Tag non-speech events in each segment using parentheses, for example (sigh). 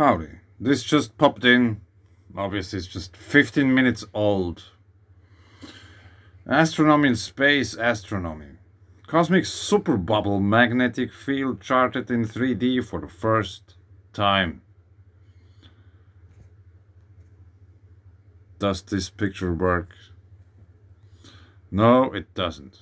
Howdy. This just popped in. Obviously, it's just 15 minutes old. Astronomy in space astronomy. Cosmic super bubble magnetic field charted in 3D for the first time. Does this picture work? No, it doesn't.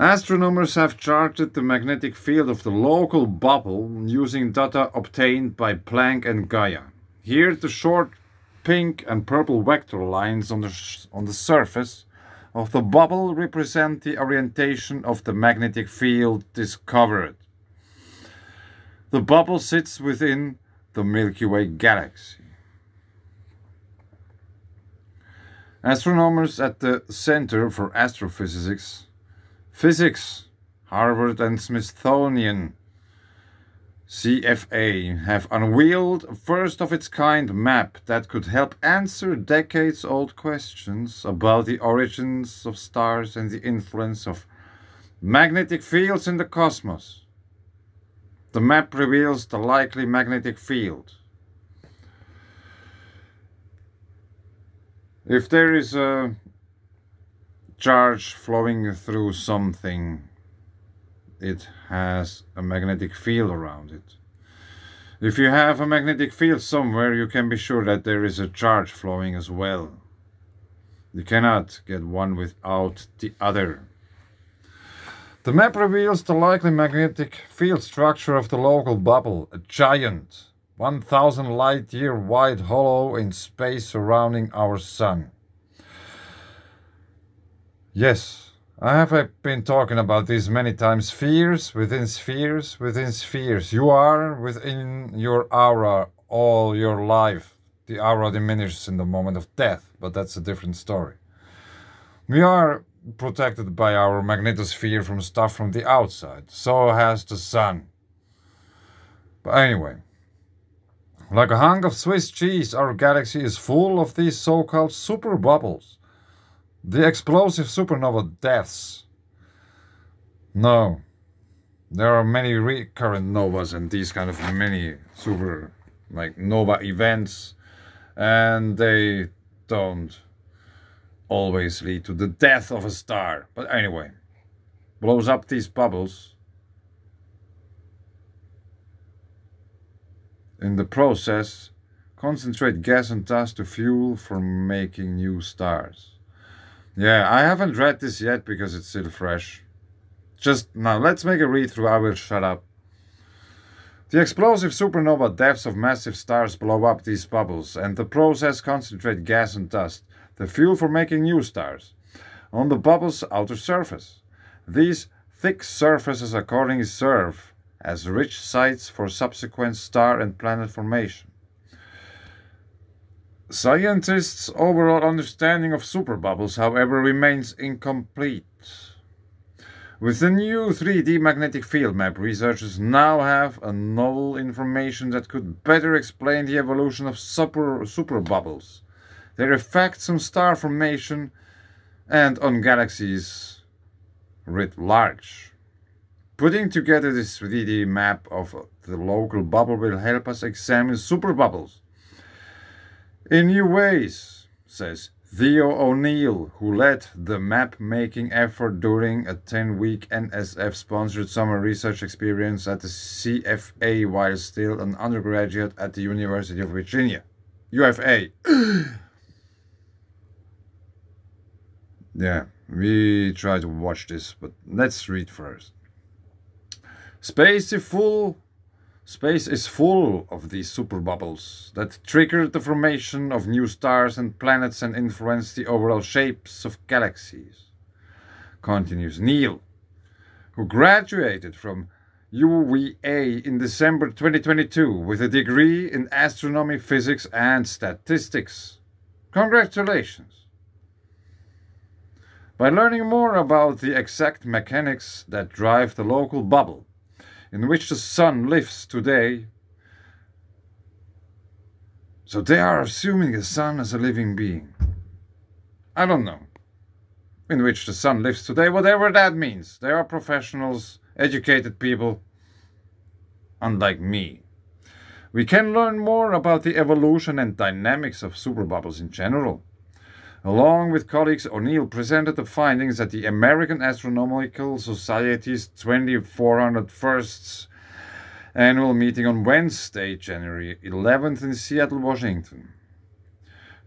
Astronomers have charted the magnetic field of the local bubble using data obtained by Planck and Gaia. Here the short pink and purple vector lines on the, on the surface of the bubble represent the orientation of the magnetic field discovered. The bubble sits within the Milky Way galaxy. Astronomers at the Center for Astrophysics Physics, Harvard and Smithsonian CFA have unveiled a first of its kind map that could help answer decades old questions about the origins of stars and the influence of magnetic fields in the cosmos. The map reveals the likely magnetic field. If there is a charge flowing through something, it has a magnetic field around it. If you have a magnetic field somewhere, you can be sure that there is a charge flowing as well. You cannot get one without the other. The map reveals the likely magnetic field structure of the local bubble, a giant, 1000 light year wide hollow in space surrounding our sun. Yes, I have uh, been talking about this many times. Spheres within spheres within spheres. You are within your aura all your life. The aura diminishes in the moment of death, but that's a different story. We are protected by our magnetosphere from stuff from the outside. So has the sun. But anyway, like a hunk of Swiss cheese, our galaxy is full of these so-called super bubbles. The explosive supernova deaths. No. There are many recurrent novas and these kind of many super like nova events and they don't always lead to the death of a star. But anyway, blows up these bubbles. In the process, concentrate gas and dust to fuel for making new stars. Yeah, I haven't read this yet because it's still fresh. Just now, let's make a read through. I will shut up. The explosive supernova depths of massive stars blow up these bubbles, and the process concentrate gas and dust, the fuel for making new stars, on the bubble's outer surface. These thick surfaces accordingly serve as rich sites for subsequent star and planet formation. Scientists' overall understanding of superbubbles, however, remains incomplete. With the new 3D magnetic field map, researchers now have a novel information that could better explain the evolution of super superbubbles, their effects on star formation, and on galaxies writ large. Putting together this 3D map of the local bubble will help us examine superbubbles in new ways, says Theo O'Neill, who led the map-making effort during a 10-week NSF-sponsored summer research experience at the CFA while still an undergraduate at the University of Virginia. UFA. (coughs) yeah, we try to watch this, but let's read first. Spacey full Space is full of these superbubbles that trigger the formation of new stars and planets and influence the overall shapes of galaxies. Continues Neil, who graduated from UVA in December 2022 with a degree in astronomy, physics and statistics. Congratulations! By learning more about the exact mechanics that drive the local bubble, in which the sun lives today. So they are assuming the sun as a living being. I don't know. In which the sun lives today, whatever that means. They are professionals, educated people. unlike me. We can learn more about the evolution and dynamics of superbubbles in general. Along with colleagues, O'Neill presented the findings at the American Astronomical Society's 2401st annual meeting on Wednesday, January 11th in Seattle, Washington.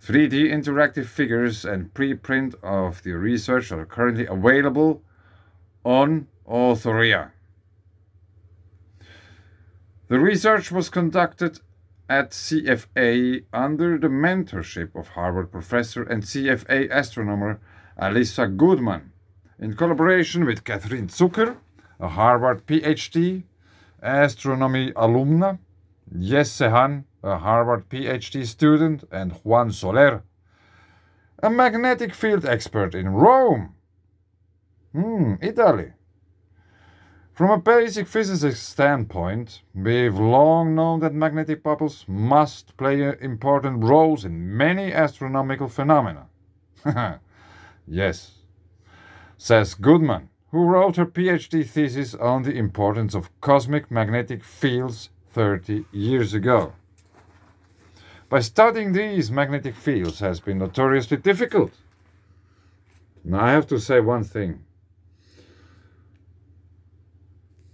3D interactive figures and preprint of the research are currently available on Authorea. The research was conducted at CFA under the mentorship of Harvard professor and CFA astronomer Alyssa Goodman, in collaboration with Catherine Zucker, a Harvard PhD, astronomy alumna, Jesse Han, a Harvard PhD student, and Juan Soler, a magnetic field expert in Rome. Hmm, Italy. From a basic physics standpoint, we've long known that magnetic bubbles must play important roles in many astronomical phenomena. (laughs) yes, says Goodman, who wrote her PhD thesis on the importance of cosmic magnetic fields 30 years ago. By studying these magnetic fields has been notoriously difficult. Now I have to say one thing.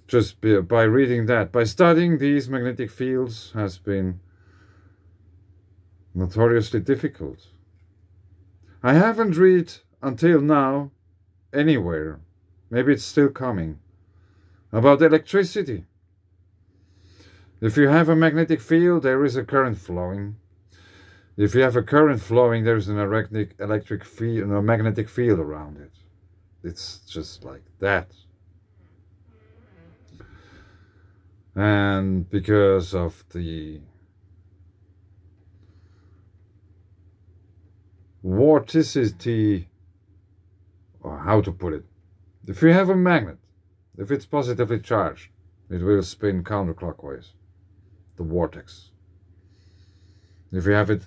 Just by reading that, by studying these magnetic fields has been notoriously difficult. I haven't read until now anywhere, maybe it's still coming, about electricity. If you have a magnetic field, there is a current flowing. If you have a current flowing, there's an electric, electric field, a magnetic field around it. It's just like that. And because of the vorticity or how to put it if you have a magnet if it's positively charged it will spin counterclockwise the vortex. If you have it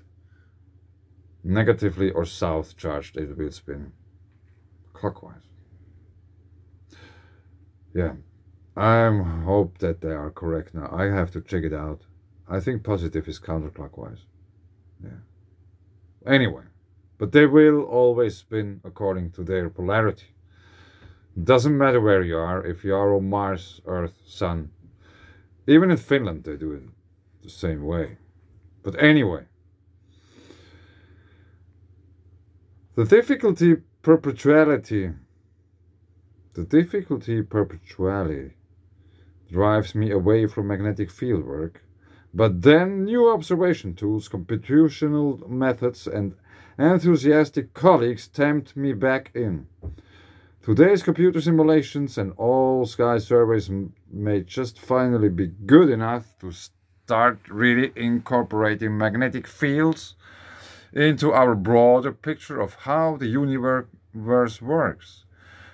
negatively or south charged it will spin clockwise. Yeah I hope that they are correct now. I have to check it out. I think positive is counterclockwise. Yeah. Anyway, but they will always spin according to their polarity. Doesn't matter where you are, if you are on Mars, Earth, Sun. Even in Finland they do it the same way. But anyway. The difficulty perpetuality the difficulty perpetuality drives me away from magnetic field work. But then new observation tools, computational methods, and enthusiastic colleagues tempt me back in. Today's computer simulations and all sky surveys may just finally be good enough to start really incorporating magnetic fields into our broader picture of how the universe works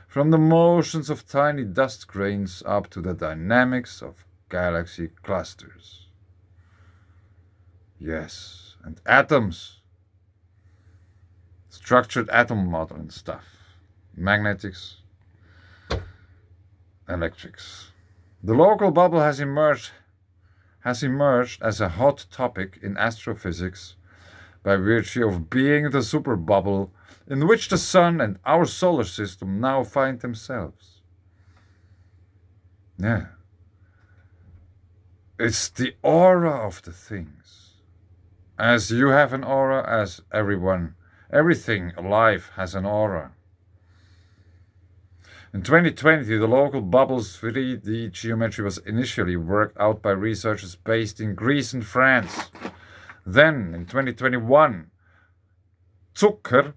from the motions of tiny dust grains up to the dynamics of galaxy clusters. Yes, and atoms. Structured atom model and stuff. Magnetics, electrics. The local bubble has emerged has emerged as a hot topic in astrophysics by virtue of being the super bubble in which the Sun and our solar system now find themselves. Yeah. It's the aura of the things. As you have an aura, as everyone, everything alive has an aura. In 2020, the local bubble's 3D geometry was initially worked out by researchers based in Greece and France. Then, in 2021, Zucker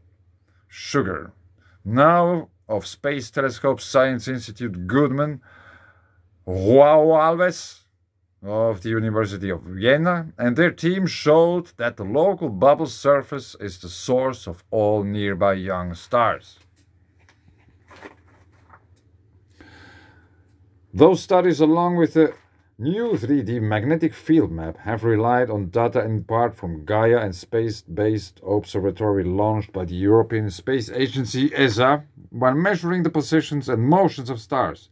sugar. Now of Space Telescope Science Institute Goodman, Joao Alves of the University of Vienna, and their team showed that the local bubble surface is the source of all nearby young stars. Those studies, along with the New 3D magnetic field map have relied on data in part from Gaia and space-based observatory launched by the European Space Agency ESA while measuring the positions and motions of stars.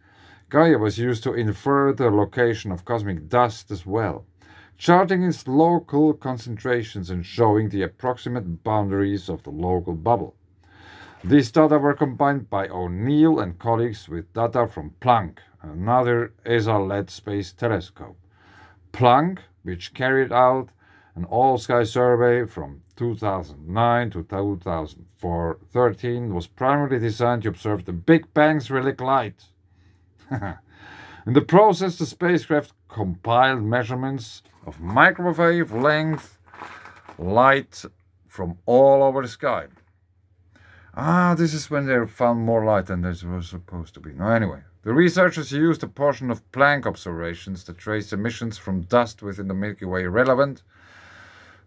Gaia was used to infer the location of cosmic dust as well, charting its local concentrations and showing the approximate boundaries of the local bubble. These data were combined by O'Neill and colleagues with data from Planck, another ESA-led space telescope. Planck, which carried out an all-sky survey from 2009 to 2013, was primarily designed to observe the Big Bang's relic light. (laughs) In the process, the spacecraft compiled measurements of microwave length light from all over the sky. Ah, this is when they found more light than there was supposed to be. No, anyway, the researchers used a portion of Planck observations that trace emissions from dust within the Milky Way relevant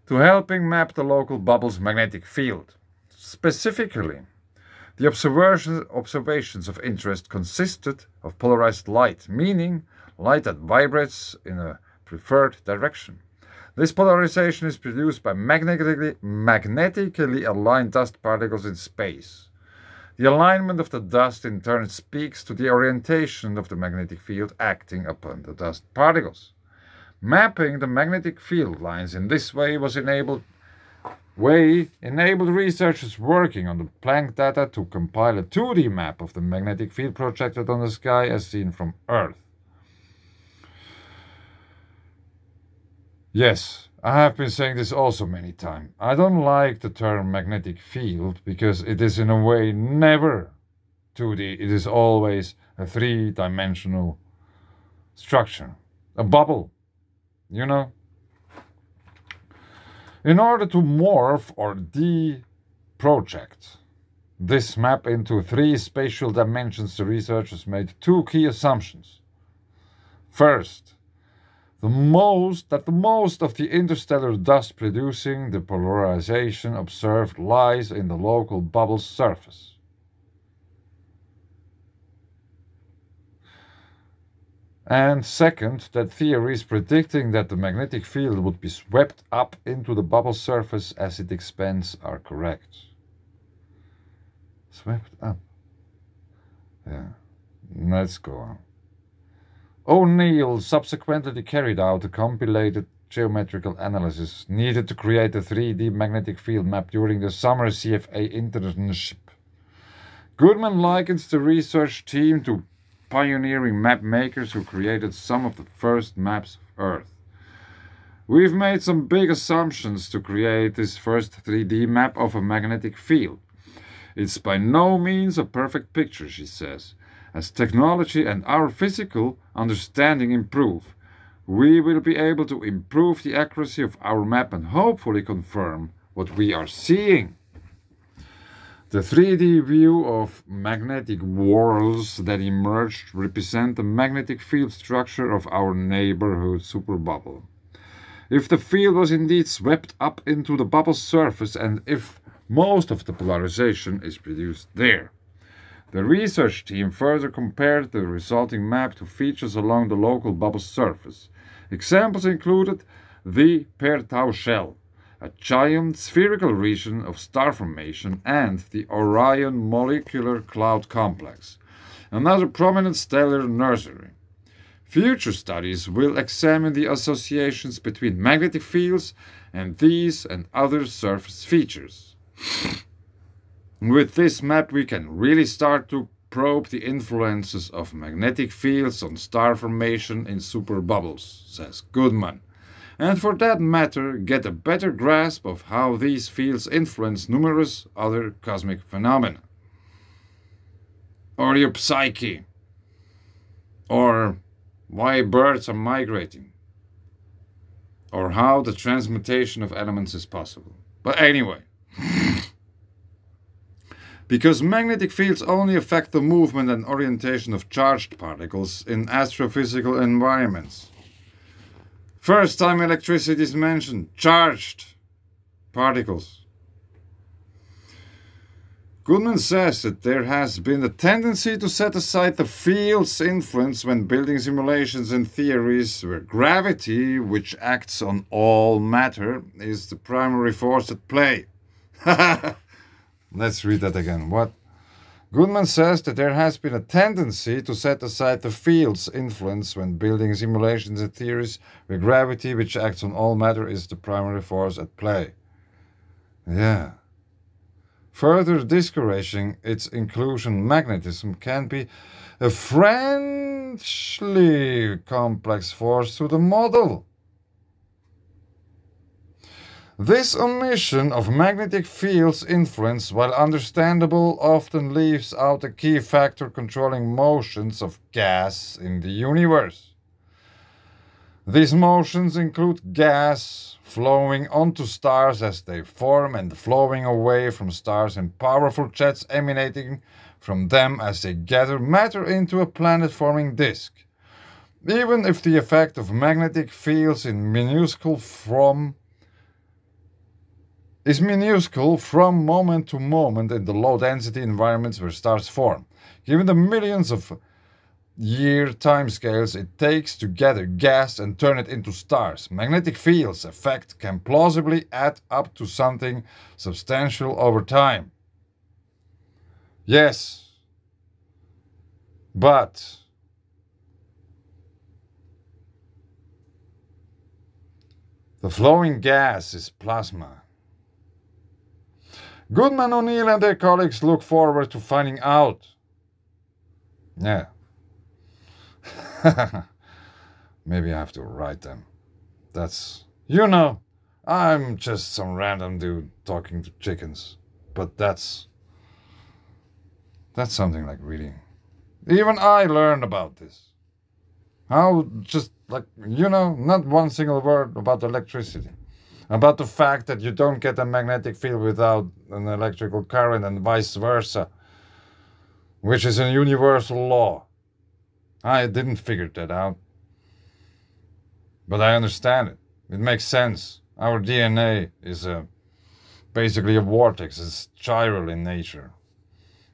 to helping map the local bubble's magnetic field. Specifically, the observations of interest consisted of polarized light, meaning light that vibrates in a preferred direction. This polarization is produced by magnetically, magnetically aligned dust particles in space. The alignment of the dust in turn speaks to the orientation of the magnetic field acting upon the dust particles. Mapping the magnetic field lines in this way was enabled way enabled researchers working on the Planck data to compile a 2D map of the magnetic field projected on the sky as seen from Earth. Yes, I have been saying this also many times. I don't like the term magnetic field because it is in a way never 2D. It is always a three-dimensional structure. A bubble, you know? In order to morph or de-project this map into three spatial dimensions, the researchers made two key assumptions. First, the most that the most of the interstellar dust producing the polarization observed lies in the local bubble's surface. And second, that theories predicting that the magnetic field would be swept up into the bubble surface as it expands are correct. Swept up. Yeah. Let's go on. O'Neill subsequently carried out a compiled geometrical analysis needed to create a 3D magnetic field map during the summer CFA internship. Goodman likens the research team to pioneering map makers who created some of the first maps of Earth. We've made some big assumptions to create this first 3D map of a magnetic field. It's by no means a perfect picture, she says. As technology and our physical understanding improve, we will be able to improve the accuracy of our map and hopefully confirm what we are seeing. The 3D view of magnetic whorls that emerged represent the magnetic field structure of our neighborhood superbubble. If the field was indeed swept up into the bubble's surface and if most of the polarization is produced there. The research team further compared the resulting map to features along the local bubble's surface. Examples included the Per-Tau shell, a giant spherical region of star formation, and the Orion Molecular Cloud Complex, another prominent stellar nursery. Future studies will examine the associations between magnetic fields and these and other surface features. With this map, we can really start to probe the influences of magnetic fields on star formation in superbubbles, says Goodman and for that matter get a better grasp of how these fields influence numerous other cosmic phenomena. Or your psyche. Or why birds are migrating. Or how the transmutation of elements is possible. But anyway. (laughs) because magnetic fields only affect the movement and orientation of charged particles in astrophysical environments. First time electricity is mentioned, charged particles. Goodman says that there has been a tendency to set aside the field's influence when building simulations and theories where gravity, which acts on all matter, is the primary force at play. (laughs) Let's read that again. What? Goodman says that there has been a tendency to set aside the field's influence when building simulations and theories where gravity, which acts on all matter, is the primary force at play. Yeah. Further discouraging its inclusion, magnetism can be a friendly complex force to the model. This omission of magnetic field's influence, while understandable, often leaves out a key factor controlling motions of gas in the universe. These motions include gas flowing onto stars as they form and flowing away from stars in powerful jets emanating from them as they gather matter into a planet forming disk. Even if the effect of magnetic fields in minuscule from is minuscule from moment to moment in the low density environments where stars form. Given the millions of year timescales it takes to gather gas and turn it into stars, magnetic fields effect can plausibly add up to something substantial over time. Yes, but the flowing gas is plasma. Goodman O'Neill and their colleagues look forward to finding out. Yeah. (laughs) Maybe I have to write them. That's, you know, I'm just some random dude talking to chickens. But that's, that's something like reading. Even I learned about this. How just like, you know, not one single word about electricity about the fact that you don't get a magnetic field without an electrical current and vice versa, which is a universal law. I didn't figure that out. But I understand it. It makes sense. Our DNA is a, basically a vortex, it's chiral in nature.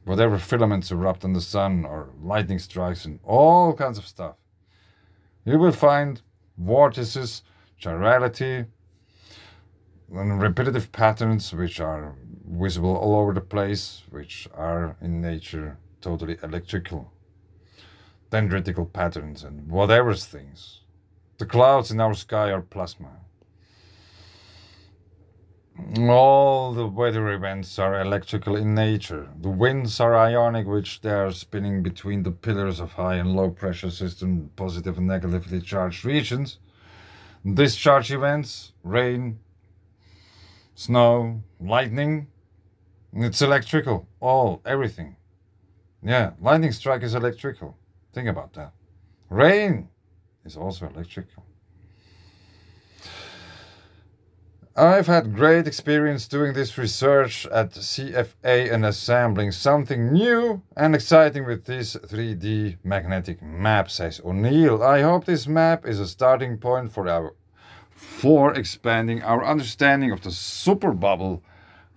Whatever filaments erupt in the sun or lightning strikes and all kinds of stuff. You will find vortices, chirality, and repetitive patterns which are visible all over the place, which are in nature totally electrical. Dendritical patterns and whatever things. The clouds in our sky are plasma. All the weather events are electrical in nature. The winds are ionic, which they are spinning between the pillars of high and low pressure system, positive and negatively charged regions. Discharge events, rain, snow, lightning. It's electrical. All, everything. Yeah, lightning strike is electrical. Think about that. Rain is also electrical. I've had great experience doing this research at CFA and assembling something new and exciting with this 3D magnetic map, says O'Neill. I hope this map is a starting point for our for expanding our understanding of the super bubble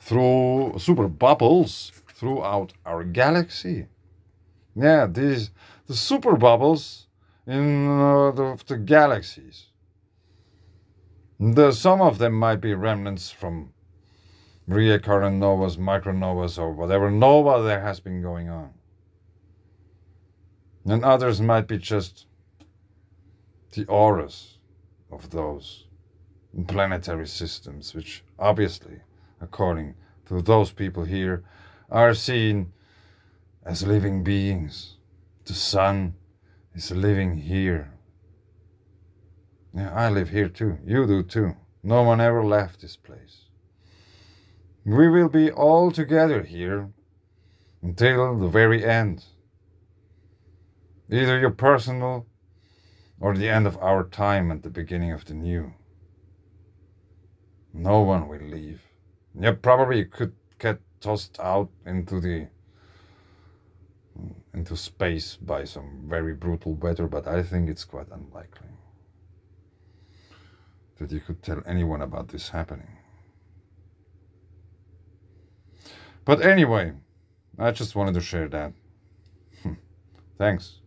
through super bubbles throughout our galaxy. Yeah, these the super bubbles in uh, the, the galaxies. The, some of them might be remnants from recurrent novas, micronovas, or whatever nova there has been going on. And others might be just the auras of those planetary systems, which obviously, according to those people here, are seen as living beings. The sun is living here. Yeah, I live here too. You do too. No one ever left this place. We will be all together here until the very end. Either your personal or the end of our time and the beginning of the new. No one will leave. Yeah, probably you could get tossed out into the into space by some very brutal weather, but I think it's quite unlikely that you could tell anyone about this happening. But anyway, I just wanted to share that. (laughs) Thanks.